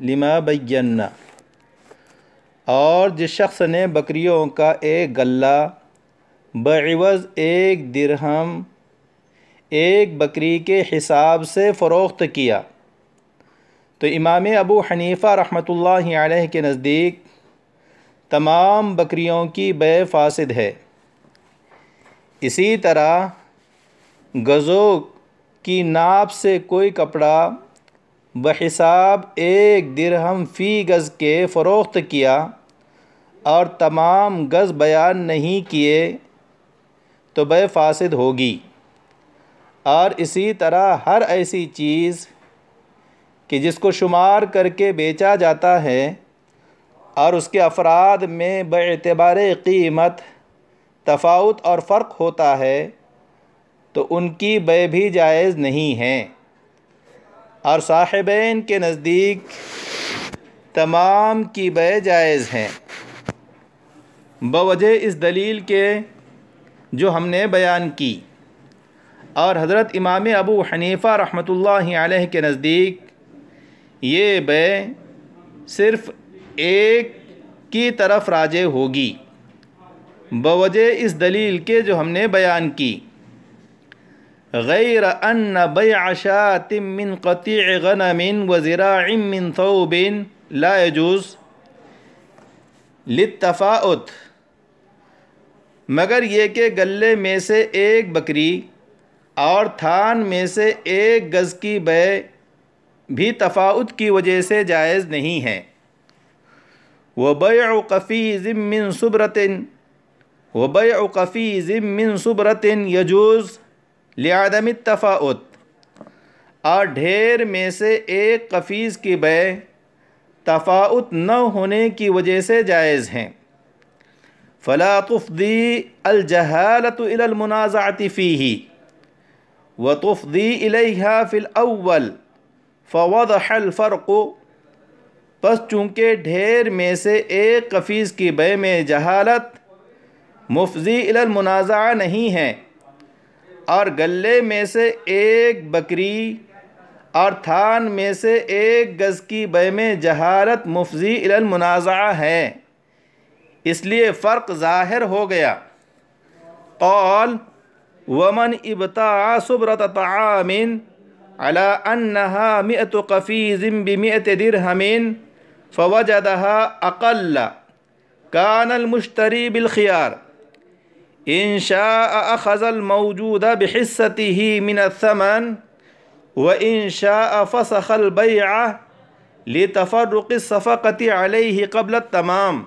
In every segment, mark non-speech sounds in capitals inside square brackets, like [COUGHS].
Lima बैन्ना और जिस शख्स ने बकरियों का एक गल्ला बवज़ एक दिरहम, एक बकरी के हिसाब से फ़रोख्त किया तो इमाम अबू हनीफ़ा रहमतुल्लाहि अलैह के नज़दीक तमाम बकरियों की बे फासद है। इसी तरह गज़ों की नाप से कोई कपड़ा बहिसाब एक दिरहम फ़ी गज़ के फ़रोख्त किया और तमाम गज़ बयान नहीं किए तो बे फासिद होगी। और इसी तरह हर ऐसी चीज़ कि जिसको शुमार करके बेचा जाता है और उसके अफराद में बतबार कीमत तफाउत और फ़र्क होता है तो उनकी बे भी जायज़ नहीं है। और साहिबैन के नज़दीक तमाम की बे जायज़ हैं। बवजह इस दलील के जो हमने बयान की और हज़रत इमाम अबू हनीफ़ा रहमतुल्लाहि अलैह के नज़दीक ये बे सिर्फ़ एक की तरफ़ राजे होगी। बवजह इस दलील के जो हमने बयान की गैर अन बशातिमिन क़ती गनमिन व ज़रामिन थोबिन लाजूज़ लितफ़ाउत मगर ये कि गले में से एक बकरी और थान में से एक गज़ की बै भी तफाउत की वजह से जायज़ नहीं है व बैक़फ़ी ज़िमिन सुबरतिन व बैक़फ़ी ज़िमिन सुबरतिन यजूज़ लियादम तफ़ाउत। और ढेर में से एक कफ़ीज़ की बै तफाउत न होने की वजह से जायज़ हैं। फ़ला तुफ़दी अलजहालत इलमुनाज़ात फ़ी व तुफ़दी इलेहा फ़िल अव्वल फ़वद हल फ़र्क़। बस चूँकि ढेर में से एक कफ़ीज़ की बे में जहालत, मुफजी मुनाज़ा नहीं है और गले में से एक बकरी और थान में से एक गज़ की बे में जहालत मुफजी मुनाज़ा है। इसलिए फ़र्क ज़ाहिर हो गया। कौल, वमन इबता सुब्रत तआमिन, अला अन्नहा कफ़ीज़िम बिमिअत दिरहमिन, फ़वजदहा अक़ल्ल, कानल मुश्तरी बिलखियार इन अखज़ल मौजूद बहिस्सतिही मिन समन व इन फ़सखल बैआ लतफ़रुक़ सफ़क़त अलैहि क़बल तमाम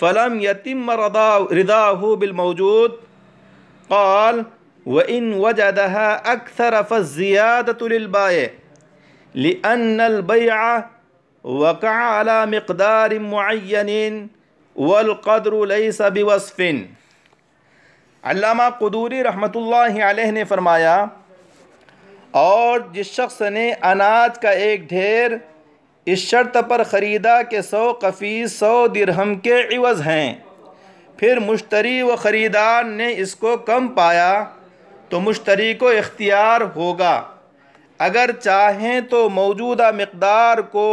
फ़लम यतिम रदाहु बिलमौजूद क़ाल व इन वजदहा अक्सर फ़ज़ियादतुलबाय लिअन्नलबैआ वक़ा अला मक़दार मुअय्यन वलक़द्र लैस बिवस्फ़िन अल्लामा क़दूरी अलैह ने फरमाया, और जिस शख्स ने अनाज का एक ढेर इस शर्त पर ख़रीदा कि सौ कफ़ीस, सौ दिरहम के इवज़ हैं, फिर मुश्तरी व ख़रीदार ने इसको कम पाया तो मुश्तरी को इख्तियार होगा। अगर चाहें तो मौजूदा मकदार को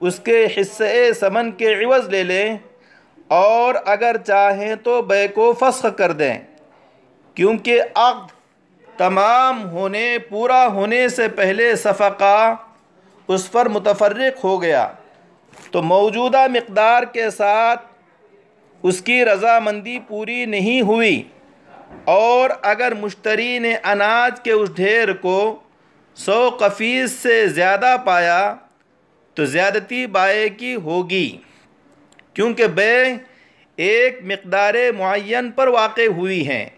उसके हिस्से समन के इवज़ ले लें, और अगर चाहें तो बै को फस्ख कर दें। क्योंकि अक़द तमाम होने, पूरा होने से पहले सफ़का उस पर मुतफरक हो गया। तो मौजूदा मकदार के साथ उसकी रजामंदी पूरी नहीं हुई। और अगर मुश्तरी ने अनाज के उस ढेर को सौ कफ़ीस से ज़्यादा पाया तो ज़्यादती बाए की होगी। क्योंकि बे एक मकदार मुन पर वाक़ हुई हैं।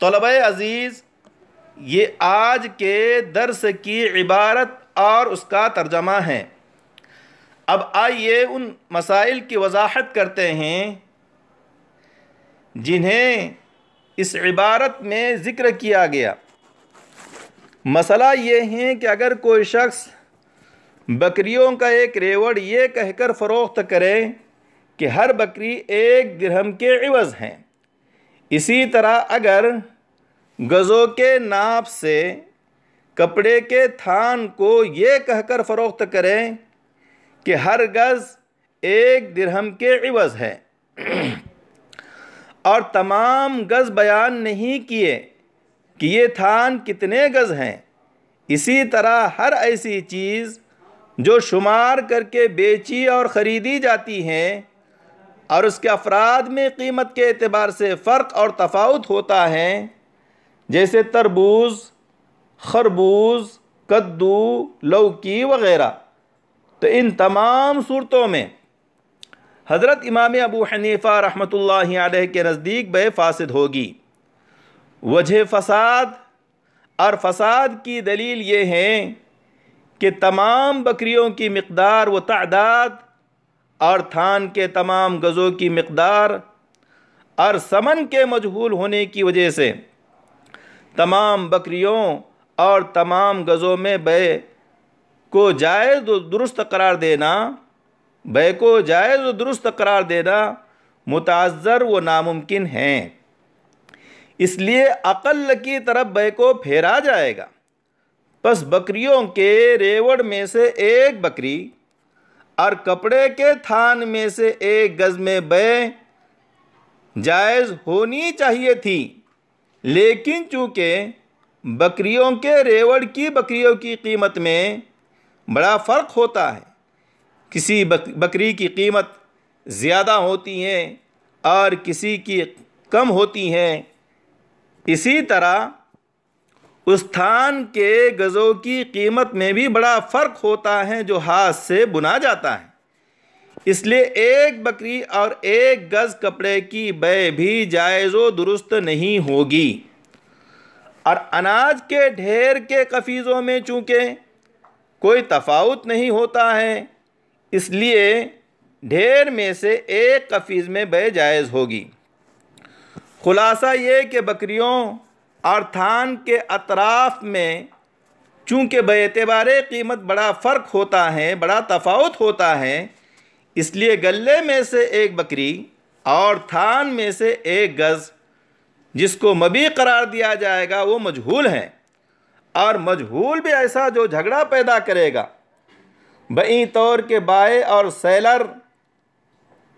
तलब अज़ीज़, ये आज के दर्स की इबारत और उसका तर्जमा है। अब आइए उन मसाइल की वजाहत करते हैं, जिन्हें इस इबारत में ज़िक्र किया गया। मसला ये है कि अगर कोई शख्स बकरियों का एक रेवड़ ये कहकर फ़रोख्त करे कि हर बकरी एक दिरहम के इवज़ हैं। इसी तरह अगर गज़ों के नाप से कपड़े के थान को ये कहकर फ़रोख्त करें कि हर गज़ एक दिरहम के इवज़ है। और तमाम गज़ बयान नहीं किए कि ये थान कितने गज़ हैं। इसी तरह हर ऐसी चीज़ जो शुमार करके बेची और ख़रीदी जाती हैं और उसके अफराद में कीमत के अतबार से फ़र्क और तफावत होता है, जैसे तरबूज, खरबूज, कद्दू, लौकी वग़ैरह। तो इन तमाम सूरतों में हज़रत इमाम अबू हनीफ़ा अलैह के नज़दीक बे होगी। वजह फ़साद और फसाद की दलील ये है कि तमाम बकरियों की मकदार व तादाद और थान के तमाम गज़ों की मकदार और समन के मजहूल होने की वजह से तमाम बकरियों और तमाम गज़ों में बे को जायज़ दुरुस्त करार देना, बे को जायज़ दुरुस्त करार देना मुताज़र व नामुमकिन हैं। इसलिए अक़ल की तरफ़ बे को फेरा जाएगा। बस बकरियों के रेवड़ में से एक बकरी और कपड़े के थान में से एक गज़ में बे जायज़ होनी चाहिए थी। लेकिन चूँकि बकरियों के रेवड़ की बकरियों की कीमत में बड़ा फ़र्क होता है किसी बक, बकरी की कीमत ज़्यादा होती है और किसी की कम होती हैं इसी तरह उस स्थान के गज़ों की कीमत में भी बड़ा फ़र्क होता है जो हाथ से बुना जाता है। इसलिए एक बकरी और एक गज़ कपड़े की बै भी जायज़ दुरुस्त नहीं होगी। और अनाज के ढेर के कफीज़ों में चूँकि कोई तफावत नहीं होता है। इसलिए ढेर में से एक कफीज़ में बै जायज़ होगी। ख़ुलासा ये कि बकरियों और थान के अतराफ़ में चूँकि बेतबार कीमत बड़ा फ़र्क होता है, बड़ा तफावत होता है, इसलिए गले में से एक बकरी और थान में से एक गज़ जिसको मबी करार दिया जाएगा, वो मजहूल है। और मजहूल भी ऐसा जो झगड़ा पैदा करेगा। बई तौर के बाए और सेलर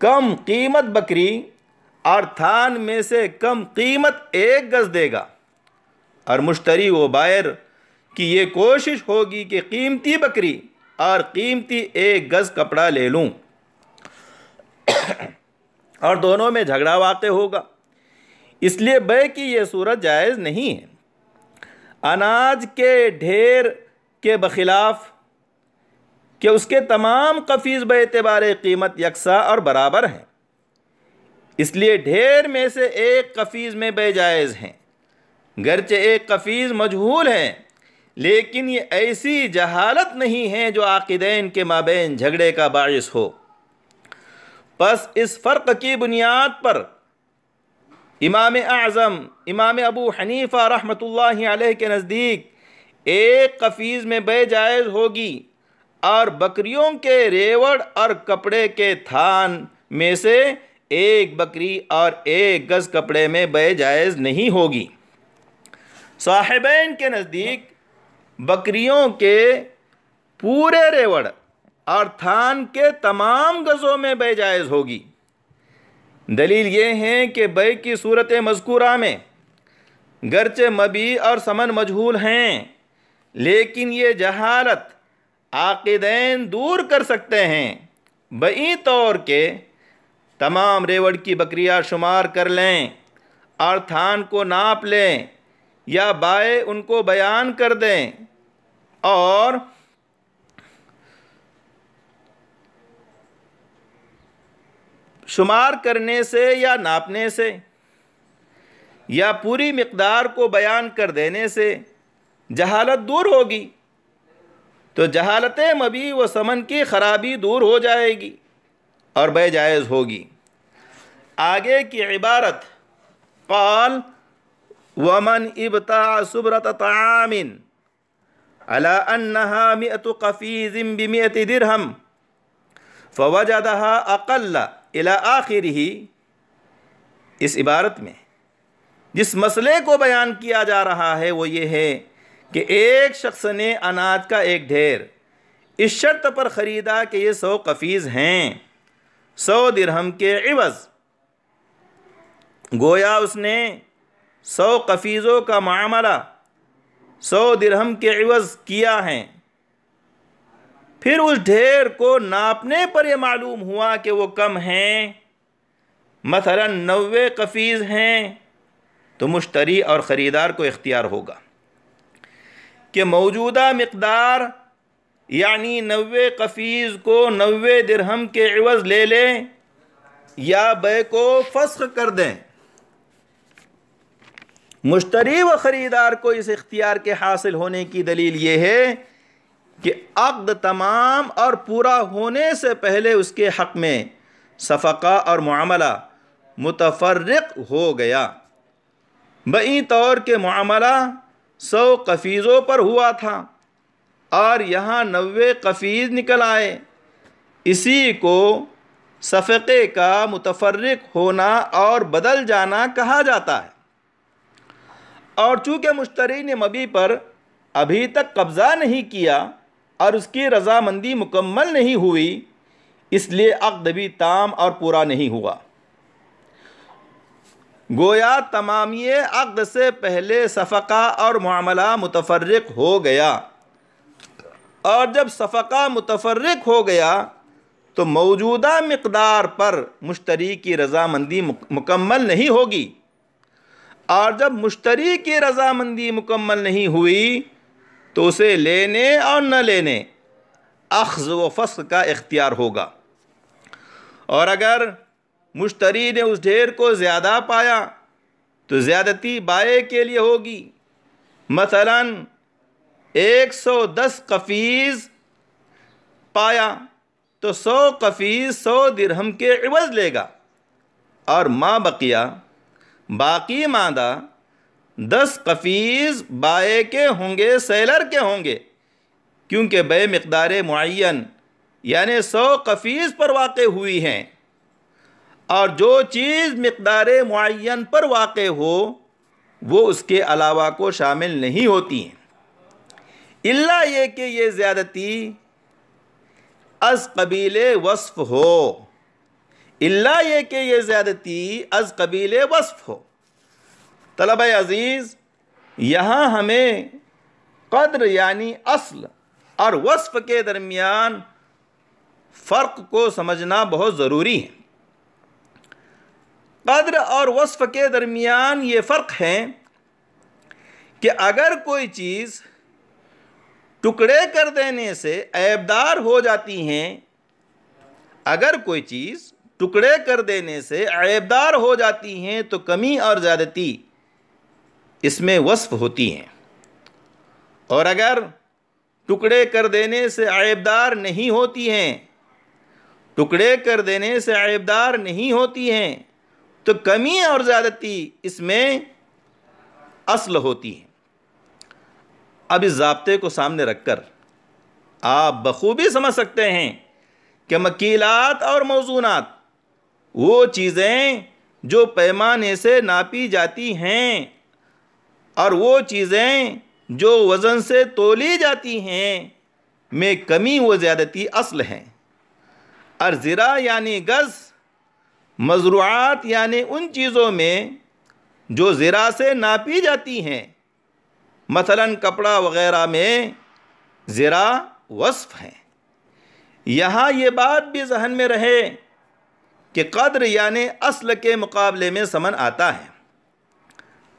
कम कीमत बकरी और थान में से कम कीमत एक गज़ देगा। और मुश्तरी व बायर की ये कोशिश होगी कि कीमती बकरी और कीमती एक गज़ कपड़ा ले लूँ। [COUGHS] और दोनों में झगड़ा वाक़ होगा। इसलिए बे की ये सूरत जायज़ नहीं है। अनाज के ढेर के बखिलाफ़ कि उसके तमाम कफीज़ बेतबार कीमत यकसा और बराबर हैं। इसलिए ढेर में से एक कफीज़ में बेजायज़ हैं। गरचे एक कफीज़ मजहूल हैं, लेकिन ये ऐसी जहालत नहीं है जो आकिदैन के माबेन झगड़े का बायस हो। बस इस फ़र्क की बुनियाद पर इमाम आज़म, इमाम अबू हनीफ़ा रहमतुल्लाहि अलैह के नज़दीक एक कफीज़ में बे जायज़ होगी और बकरियों के रेवड़ और कपड़े के थान में से एक बकरी और एक गज़ कपड़े में बे जायज़ नहीं होगी। साहिबैन के नज़दीक बकरियों के पूरे रेवड़ और थान के तमाम गज़ों में बे जायज़ होगी। दलील ये है कि बे की सूरत मज़कूरा में गरचे मबी और समन मजहूल हैं, लेकिन ये जहालत आकिदैन दूर कर सकते हैं। बई तौर के तमाम रेवड़ की बकरियाँ शुमार कर लें और थान को नाप लें। या बाए उनको बयान कर दें और शुमार करने से या नापने से या पूरी मकदार को बयान कर देने से जहालत दूर होगी। तो जहालत मबी व समन की ख़राबी दूर हो जाएगी और बेजायज़ होगी। आगे की इबारत, काल वमन इबता सुबरत तामिन अला अन्नहा मियत कफ़ीज़िम बिमियत दिरहम फ़वजदहा अक़ल्ला इला आखिर ही इस इबारत में। जिस मसले को बयान किया जा रहा है, वो ये है कि एक शख्स ने अनाज का एक ढेर इस शर्त पर ख़रीदा कि ये सौ कफ़ीज़ हैं, सौ दिरहम के इवज़। गोया उसने सौ कफ़ीज़ों का मामला, सौ दिरहम के इवज़ किया है। फिर उस ढेर को नापने पर यह मालूम हुआ कि वो कम हैं मसलन नवे कफ़ीज़ हैं तो मुश्तरी और ख़रीदार को इख्तियार होगा कि मौजूदा मकदार, यानी नवे कफ़ीज़ को नवे दिरहम के इवज़ ले लें या बे को फस्ख कर दें। मुश्तरी व ख़रीदार को इस इख्तियार के हासिल होने की दलील ये है कि अक़द तमाम और पूरा होने से पहले उसके हक़ में सफ़का और मामला मुतफरक हो गया। बई तौर के मामला सौ कफ़ीज़ों पर हुआ था और यहाँ नवे कफ़ीज़ निकल आए। इसी को सफ़े का मुतफरक होना और बदल जाना कहा जाता है। और चूँकि मुश्तरी ने मबी पर अभी तक कब्ज़ा नहीं किया और उसकी रजामंदी मुकम्मल नहीं हुई, इसलिए अक़द भी ताम और पूरा नहीं हुआ। गोया तमामी अक़द से पहले सफ़का और मामला मुतफरक हो गया। और जब सफ़का मुतफरक हो गया तो मौजूदा मकदार पर मुश्तरी की रजामंदी मुकम्मल नहीं होगी। और जब मुश्तरी की रजामंदी मुकम्मल नहीं हुई तो उसे लेने और न लेने अख्ज़ व फस्क का इख्तियार होगा। और अगर मुश्तरी ने उस ढेर को ज़्यादा पाया तो ज़्यादती बाए के लिए होगी। मसलन, एक सौ दस कफ़ीज़ पाया तो सौ कफ़ीज़ सौ दिरहम के इवज़ लेगा। और माँ बकिया बाकी मादा दस कफ़ीज़ बाए के होंगे, सेलर के होंगे। क्योंकि बे मकदार मुन यानि सौ कफ़ीज़ पर वाक़ हुई हैं। और जो चीज़ मकदार मुन पर वाक़ हो, वो उसके अलावा को शामिल नहीं होती हैं। इल्ला ये कि ये ज़्यादती अज़ कबील वसफ़ हो। इल्ला ये कि ये ज़्यादती अज़ कबील वसफ़ हो। तलब अज़ीज़, यहाँ हमें कद्र यानी असल और वस्फ़ के दरमियान फ़र्क को समझना बहुत ज़रूरी है। कद्र और वस्फ़ के दरमियान ये फ़र्क है कि अगर कोई चीज़ टुकड़े कर देने से ऐबदार हो जाती हैं, अगर कोई चीज़ टुकड़े कर देने से ऐबदार हो जाती हैं तो कमी और ज़्यादती इसमें वस्फ होती हैं। और अगर टुकड़े कर देने से आयबदार नहीं होती हैं, टुकड़े कर देने से आयबदार नहीं होती हैं तो कमी और ज़्यादती इसमें असल होती है। अब इस जबते को सामने रखकर आप बखूबी समझ सकते हैं कि मकीलात और मौजूनात वो चीज़ें जो पैमाने से नापी जाती हैं और वो चीज़ें जो वज़न से तोली जाती हैं में कमी व ज़्यादती असल हैं। और ज़रा यानी गज़, मज़रूआत यानी उन चीज़ों में जो ज़रा से नापी जाती हैं। मसलन कपड़ा वग़ैरह में ज़रा वस्फ़ हैं। यहाँ ये बात भी जहन में रहे कि कद्र यानि असल के मुकाबले में समन आता है।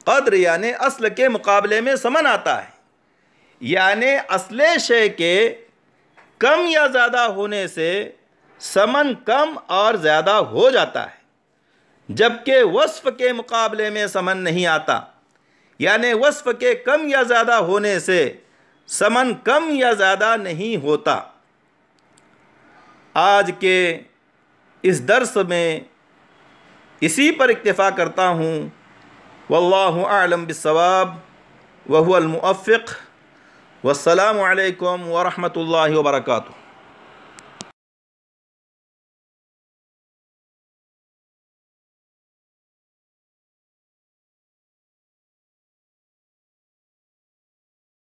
कद्र यानि असल के मुकाबले में समन आता है। यानि असल शे के कम या ज़्यादा होने से समन कम और ज़्यादा हो जाता है, जबकि वस्फ़ के मुकाबले में समन नहीं आता। यानि वस्फ़ के कम या ज़्यादा होने से समन कम या ज़्यादा नहीं होता। आज के इस दर्स में इसी पर इक्तफ़ा करता हूँ, वल्लाहु आलम बिसवाब वहुअल मुअफ़्फ़िक़, वस्सलामु अलैकुम वरहमतुल्लाहि वबरकातुहू